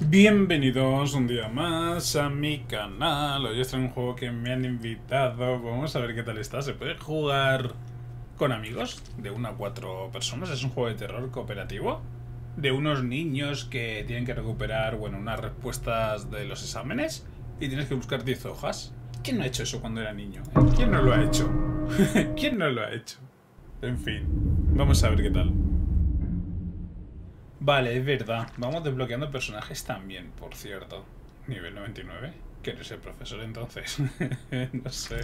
Bienvenidos un día más a mi canal. Hoy estoy en un juego que me han invitado. Vamos a ver qué tal está. Se puede jugar con amigos de una a cuatro personas. Es un juego de terror cooperativo. De unos niños que tienen que recuperar, bueno, unas respuestas de los exámenes. Y tienes que buscar 10 hojas. ¿Quién no ha hecho eso cuando era niño? eh? ¿Quién no lo ha hecho? ¿Quién no lo ha hecho? En fin, vamos a ver qué tal. Vale, es verdad. Vamos desbloqueando personajes también, por cierto. Nivel 99. ¿Quieres ser profesor entonces? no sé.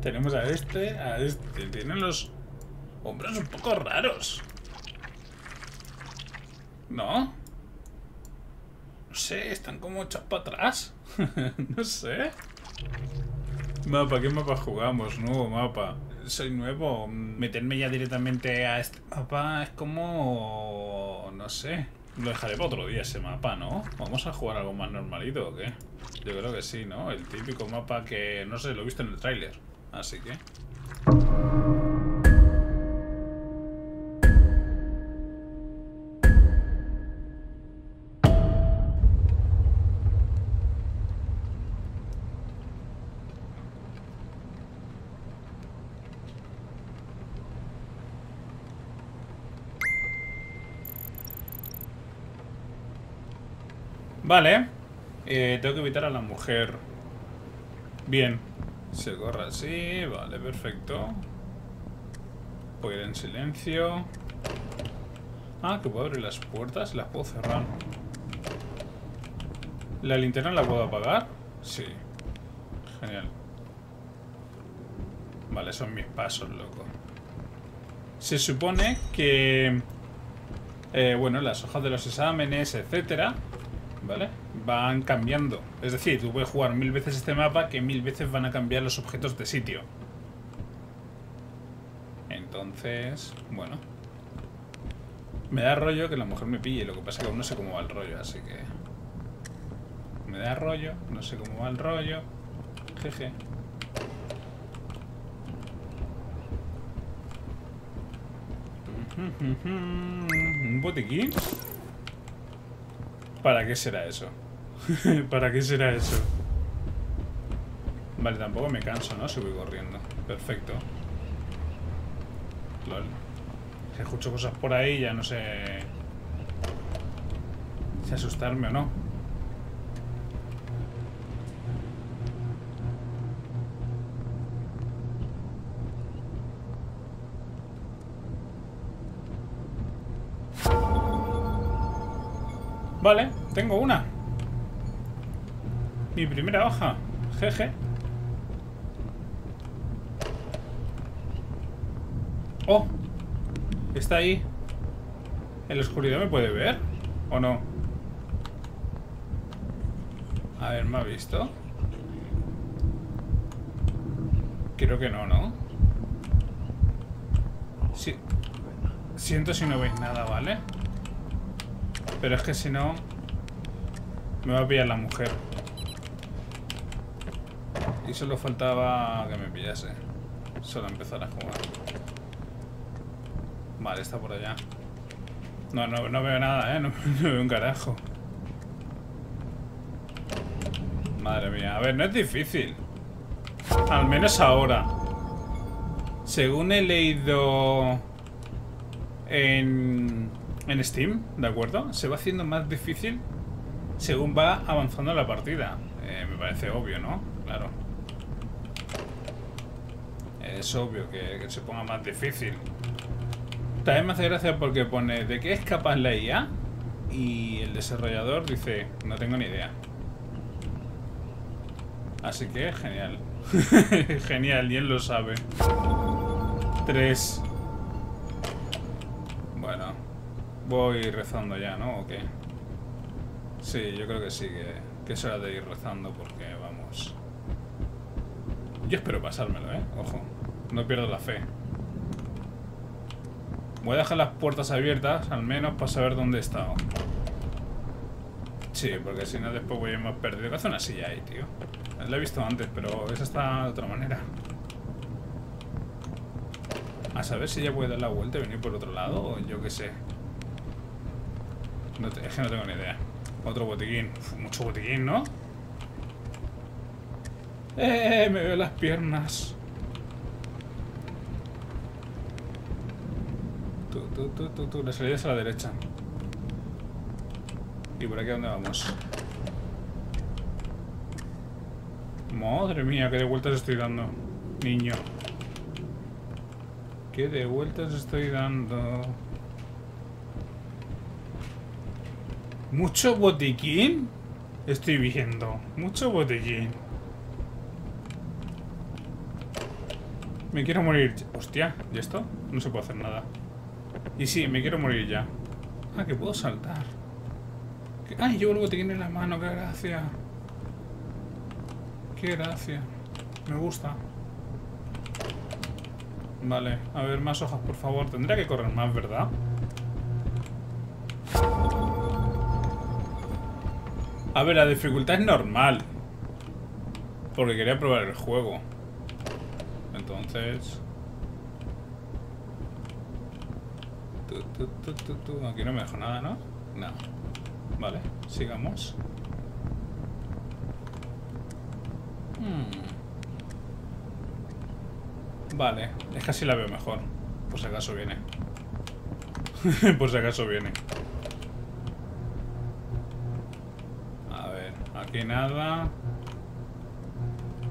Tenemos a este, a este. Tienen los hombros un poco raros. ¿No? No sé, están como echados para atrás. no sé. Mapa, ¿qué mapa jugamos? Nuevo mapa. Soy nuevo. Meterme ya directamente a este mapa es como... No sé. Lo dejaré para otro día ese mapa, ¿no? Vamos a jugar algo más normalito o qué? Yo creo que sí, ¿no? El típico mapa que... No sé, lo he visto en el tráiler. Así que... Vale. Eh, tengo que evitar a la mujer. Bien. Se corre así. Vale, perfecto. Puedo ir en silencio. Ah, que puedo abrir las puertas. Las puedo cerrar. ¿La linterna la puedo apagar? Sí. Genial. Vale, son mis pasos, loco. Se supone que... eh, bueno, las hojas de los exámenes, etcétera ¿Vale? Van cambiando. Es decir, tú puedes jugar mil veces este mapa que mil veces van a cambiar los objetos de sitio. Entonces, bueno. Me da rollo que la mujer me pille, lo que pasa es que aún no sé cómo va el rollo, así que... Me da rollo, no sé cómo va el rollo. Jeje. ¿Un botiquín? ¿Para qué será eso? ¿Para qué será eso? Vale, tampoco me canso, ¿no? Si voy corriendo. Perfecto. Lol. Si escucho cosas por ahí, ya no sé... Si asustarme o no. Vale, tengo una. Mi primera hoja. Jeje. Oh. Está ahí. ¿En la oscuridad me puede ver? ¿O no? A ver, ¿me ha visto? Creo que no, ¿no? Sí. Siento si no veis nada, ¿vale? Pero es que si no... Me va a pillar la mujer. Y solo faltaba que me pillase. Solo empezar a jugar. Vale, está por allá. No, no, no veo nada, ¿eh? No, no veo un carajo. Madre mía. A ver, no es difícil. Al menos ahora. Según he leído en, en Steam, ¿de acuerdo? Se va haciendo más difícil según va avanzando la partida. Eh, me parece obvio, ¿no? Claro. Es obvio que, se ponga más difícil. También me hace gracia porque pone de qué es capaz la IA y el desarrollador dice, no tengo ni idea. Así que genial. genial, y él lo sabe. 3. Voy rezando ya, ¿no? ¿O qué? Sí, yo creo que sí, que, que es hora de ir rezando porque vamos. Yo espero pasármelo, ¿eh? Ojo, no pierdo la fe. Voy a dejar las puertas abiertas, al menos para saber dónde he estado. Sí, porque si no después voy a ir más perdido. ¿Qué hace una silla ahí, tío? La he visto antes, pero esa está de otra manera. A saber si ya puede dar la vuelta y venir por otro lado, o yo qué sé. No es que no tengo ni idea. Otro botiquín. Mucho botiquín, ¿no? ¡Eh! Me veo las piernas. Tú, tú, tú, tú, tú. La salida es a la derecha. ¿Y por aquí a dónde vamos? Madre mía, qué de vueltas estoy dando. Niño. Qué de vueltas estoy dando. ¿Mucho botiquín? Estoy viendo. Mucho botiquín. Me quiero morir. Hostia, ¿y esto? No se puede hacer nada. Y sí, me quiero morir ya. Ah, que puedo saltar. Ay, llevo el botiquín en la mano, qué gracia. Qué gracia. Me gusta. Vale, a ver, más hojas, por favor. Tendría que correr más, ¿verdad? A ver, la dificultad es normal. Porque quería probar el juego. Entonces... Aquí no me dejo nada, ¿no? No. Vale, sigamos. Hmm. Vale, es que así la veo mejor. Por si acaso viene. Por si acaso viene. A aquí nada.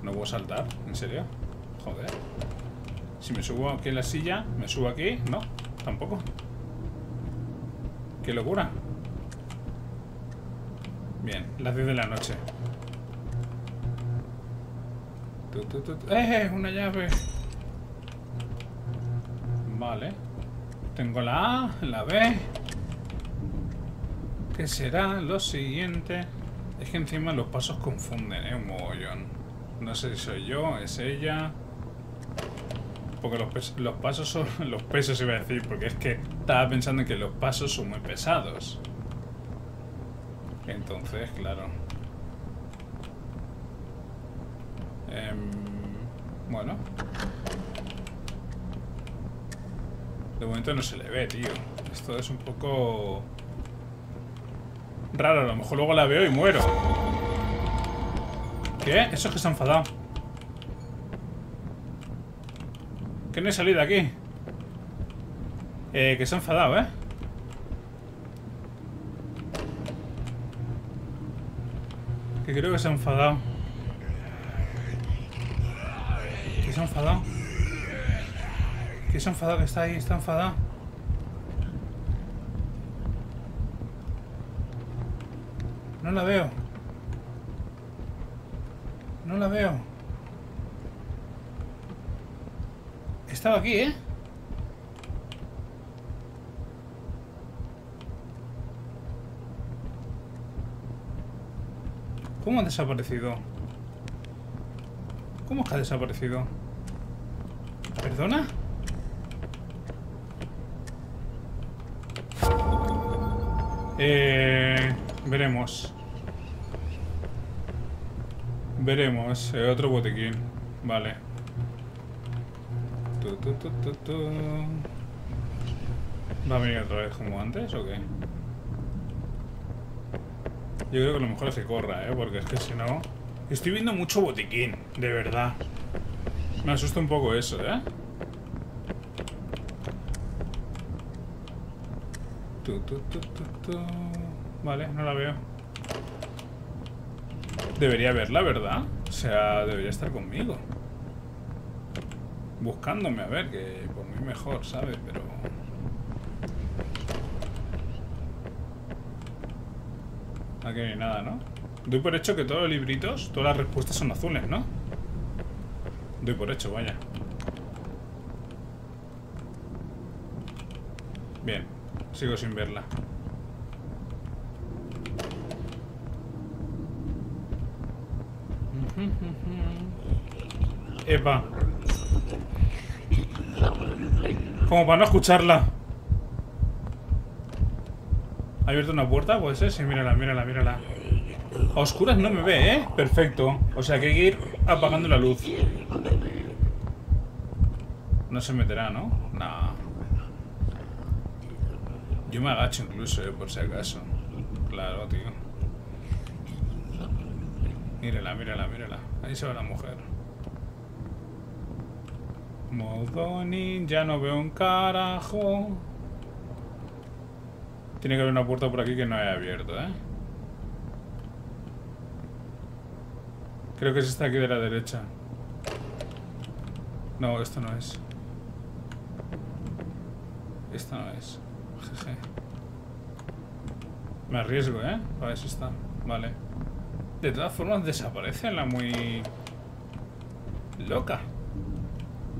No puedo saltar, ¿en serio? Joder. Si me subo aquí en la silla, me subo aquí. No, tampoco. Qué locura. Bien, las 10 de la noche. Tu, tu. ¡Eh! Una llave. Vale. Tengo la A, la B. ¿Qué será lo siguiente? Es que encima los pasos confunden, ¿eh? Un mogollón. No sé si soy yo, es ella. Porque los, los pasos son... Los pesos iba a decir, porque es que estaba pensando en que los pasos son muy pesados. Entonces, claro. Em, bueno. De momento no se le ve, tío. Esto es un poco... Raro, a lo mejor luego la veo y muero. ¿Qué? Eso es que se ha enfadado. Que no he salido aquí. Eh, que se ha enfadado, ¿eh? Que creo que se ha enfadado. Que se ha enfadado. Que se ha enfadado, que está ahí, está enfadado. No la veo. No la veo. Estaba aquí, ¿eh? ¿Cómo ha desaparecido? ¿Cómo que ha desaparecido? ¿Perdona? Eh, veremos. Veremos. eh, otro botiquín. Vale. Tu, tu, tu. ¿Va a venir otra vez como antes o qué? Yo creo que lo mejor es que corra, ¿eh? Porque es que si no... Estoy viendo mucho botiquín, de verdad. Me asusta un poco eso, ¿eh? Vale, no la veo. Debería verla, ¿verdad? O sea, debería estar conmigo. Buscándome, a ver, que por mí mejor, ¿sabes? Pero... Aquí no hay nada, ¿no? Doy por hecho que todos los libritos, todas las respuestas son azules, ¿no? Doy por hecho, vaya. Bien, sigo sin verla. Epa. Como para no escucharla. ¿Ha abierto una puerta? Puede ser, sí, mírala, mírala, mírala. A oscuras no me ve, ¿eh? Perfecto. O sea que hay que ir apagando la luz. No se meterá, ¿no? Nah. Yo me agacho incluso, eh, por si acaso. Claro, tío. Mírala, mírala, mírala. Ahí se va la mujer. Modo ninja, no veo un carajo. Tiene que haber una puerta por aquí que no haya abierto, ¿eh? Creo que es esta aquí de la derecha. No, esto no es. Esta no es. Jeje. Me arriesgo, ¿eh? A ver si está. Vale. De todas formas desaparece la muy... Loca.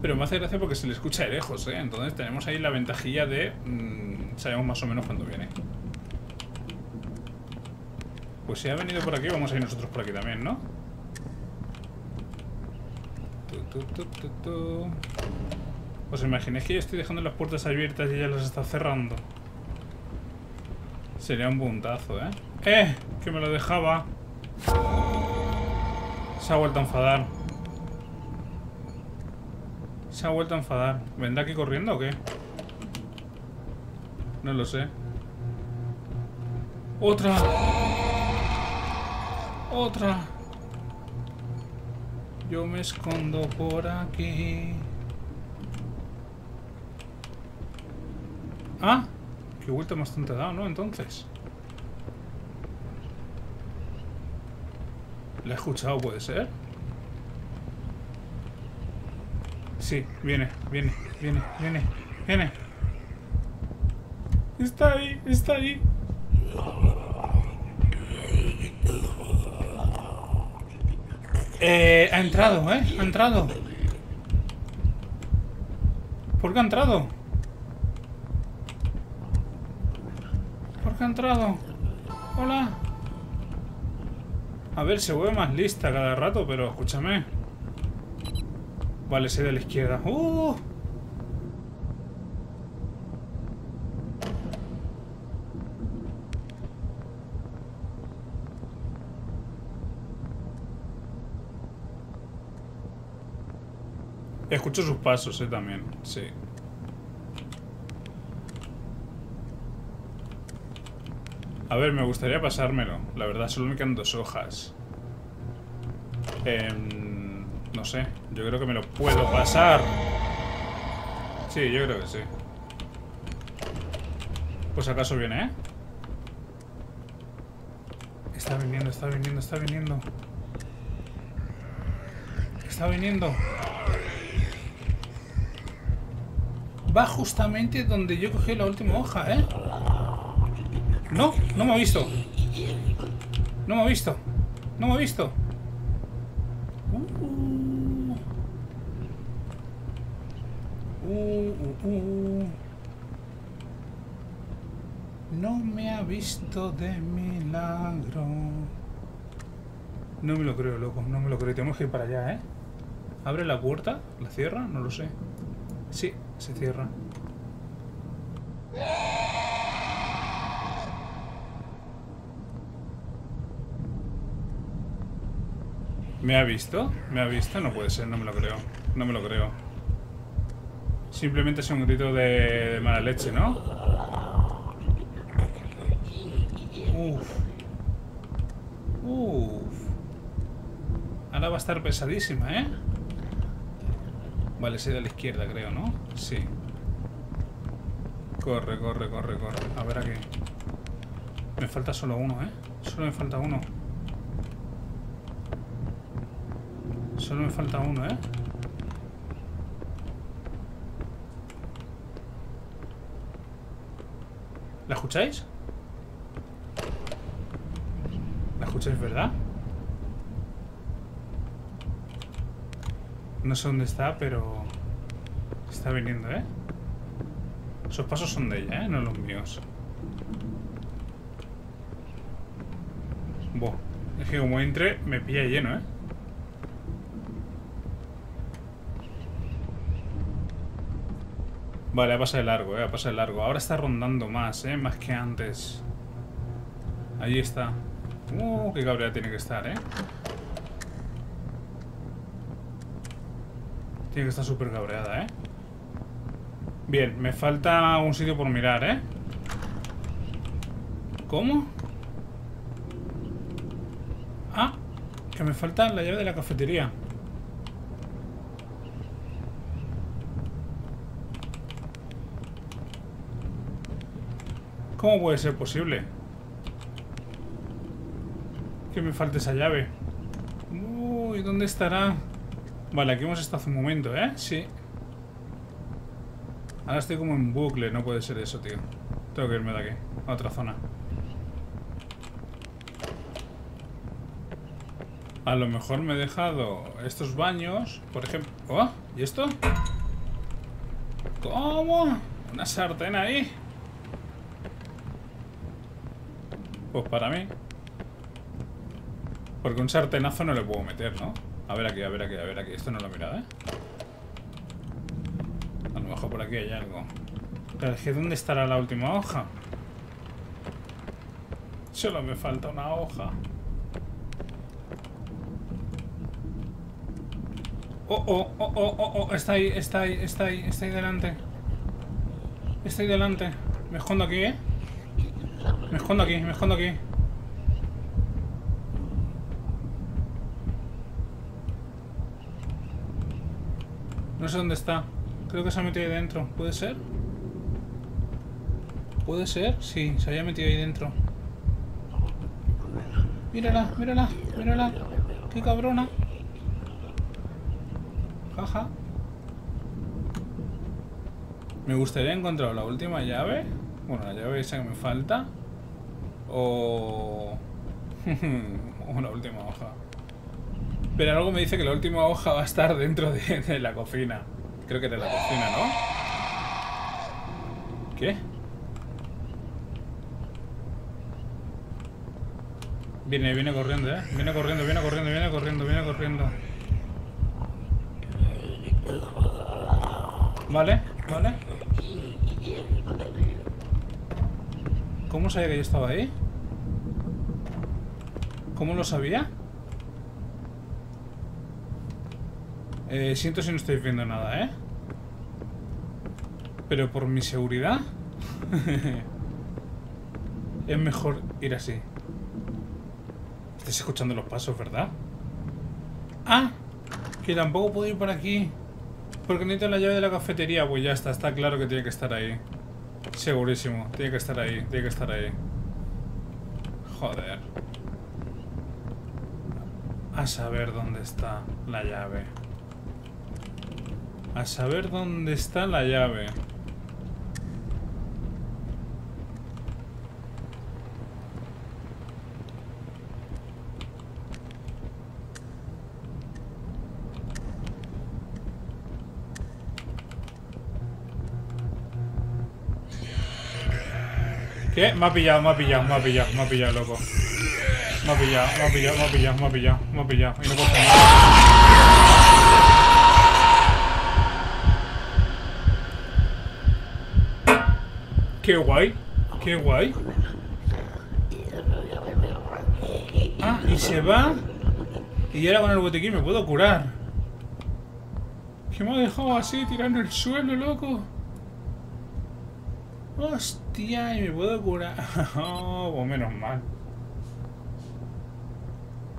Pero me hace gracia porque se le escucha de lejos, ¿eh? Entonces tenemos ahí la ventajilla de... Mmm, sabemos más o menos cuándo viene. Pues si ha venido por aquí, vamos a ir nosotros por aquí también, ¿no? ¿Os imagináis que yo estoy dejando las puertas abiertas y ella las está cerrando? Sería un puntazo, ¿eh? ¡Eh! Que me lo dejaba. Se ha vuelto a enfadar. Se ha vuelto a enfadar. ¿Vendrá aquí corriendo o qué? No lo sé. ¡Otra! ¡Otra! Yo me escondo por aquí. Ah, qué vuelta bastante dado, ¿no? Entonces. ¿La he escuchado, puede ser? Sí, viene, viene, viene, viene, viene. Está ahí, está ahí. Eh, ha entrado, ¿eh? Ha entrado. ¿Por qué ha entrado? ¿Por qué ha entrado? Hola. A ver, se vuelve más lista cada rato, pero escúchame. Vale, soy de la izquierda. ¡Uh! Escucho sus pasos, eh, también. Sí. A ver, me gustaría pasármelo. La verdad, solo me quedan dos hojas. Eh, no sé. Yo creo que me lo puedo pasar. Sí, yo creo que sí. Pues acaso viene, ¿eh? Está viniendo, está viniendo, está viniendo. Está viniendo. Va justamente donde yo cogí la última hoja, ¿eh? No, no me ha visto. No me ha visto. No me ha visto. Uh, uh, uh, no me ha visto de milagro. No me lo creo, loco. No me lo creo. Tenemos que ir para allá, ¿eh? ¿Abre la puerta? ¿La cierra? No lo sé. Sí, se cierra. ¿Me ha visto? ¿Me ha visto? No puede ser, no me lo creo. No me lo creo. Simplemente es un grito de, mala leche, ¿no? Uf. Uf. Ahora va a estar pesadísima, ¿eh? Vale, se de la izquierda, creo, ¿no? Sí. Corre, corre, corre, corre. A ver aquí. Me falta solo uno, ¿eh? Solo me falta uno. Solo me falta uno, ¿eh? ¿La escucháis? ¿La escucháis, verdad? No sé dónde está, pero... Está viniendo, ¿eh? Esos pasos son de ella, ¿eh? No los míos. Buah. Es que como entre, me pilla lleno, ¿eh? Vale, ha pasado de largo, eh, ha pasado de largo. Ahora está rondando más, eh, más que antes. Ahí está. Uh, qué cabrea tiene que estar, eh. Tiene que estar súper cabreada, eh. Bien, me falta un sitio por mirar, eh. ¿Cómo? Ah, que me falta la llave de la cafetería. ¿Cómo puede ser posible? Que me falte esa llave. Uy, ¿dónde estará? Vale, aquí hemos estado hace un momento, ¿eh? Sí. Ahora estoy como en bucle, no puede ser eso, tío. Tengo que irme de aquí, a otra zona. A lo mejor me he dejado estos baños, por ejemplo... ¡Oh! ¿Y esto? ¿Cómo? ¿Una sartén ahí? Pues para mí. Porque un sartenazo no le puedo meter, ¿no? A ver aquí, a ver aquí, a ver aquí. Esto no lo he mirado, ¿eh? A lo mejor por aquí hay algo. Pero es que ¿dónde estará la última hoja? Solo me falta una hoja. Oh, oh, oh, oh, oh, oh, está ahí, está ahí, está ahí, está ahí delante. Está ahí delante. Me escondo aquí, ¿eh? Me escondo aquí, me escondo aquí. No sé dónde está. Creo que se ha metido ahí dentro. ¿Puede ser? ¿Puede ser? Sí, se había metido ahí dentro. Mírala, mírala, mírala. Qué cabrona. Jaja. Me gustaría encontrar la última llave. Bueno, la llave esa que me falta. O... una última hoja. Pero algo me dice que la última hoja va a estar dentro de, la cocina. Creo que de la cocina, ¿no? ¿Qué? Viene, viene corriendo, ¿eh? Viene corriendo, viene corriendo, viene corriendo, viene corriendo. Vale, vale. ¿Cómo sabía que yo estaba ahí? ¿Cómo lo sabía? Eh, siento si no estoy viendo nada, ¿eh? Pero por mi seguridad... es mejor ir así. Estás escuchando los pasos, ¿verdad? ¡Ah! Que tampoco puedo ir por aquí. Porque necesito la llave de la cafetería. Pues ya está, está claro que tiene que estar ahí. Segurísimo, tiene que estar ahí, tiene que estar ahí. Joder. A saber dónde está la llave. A saber dónde está la llave. ¿Qué? Me ha pillado, me ha pillado, me ha pillado, me ha pillado, loco. Me ha pillado, me ha pillado, me ha pillado, me ha pillado, me ha pillado. Y no puedo nada. Qué guay, qué guay. Ah, y se va. Y ahora con el botiquín me puedo curar. Que me ha dejado así tirando el suelo, loco. Hostia, y me puedo curar. Oh, pues menos mal.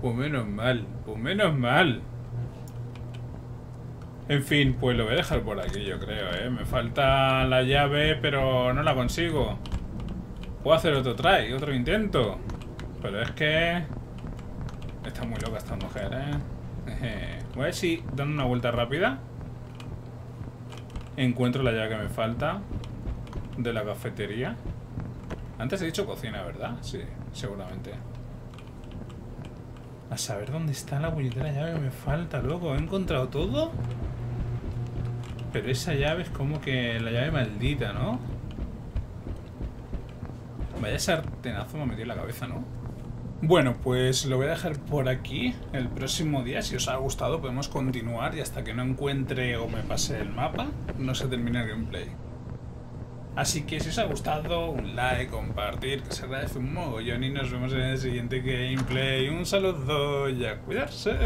Pues menos mal, pues menos mal. En fin, pues lo voy a dejar por aquí, yo creo, ¿eh? Me falta la llave, pero no la consigo. Puedo hacer otro try, otro intento. Pero es que... Está muy loca esta mujer, ¿eh? Voy a ver si, dando una vuelta rápida, encuentro la llave que me falta de la cafetería. Antes he dicho cocina, ¿verdad? Sí, seguramente. A saber dónde está la puñetera llave que me falta, loco. ¿He encontrado todo? Pero esa llave es como que la llave maldita, ¿no? Vaya sartenazo me ha metido en la cabeza, ¿no? Bueno, pues lo voy a dejar por aquí. El próximo día, si os ha gustado, podemos continuar y hasta que no encuentre o me pase el mapa, no se termina el gameplay. Así que si os ha gustado, un like, compartir, que se agradece un mogollón y nos vemos en el siguiente gameplay. Un saludo y a cuidarse.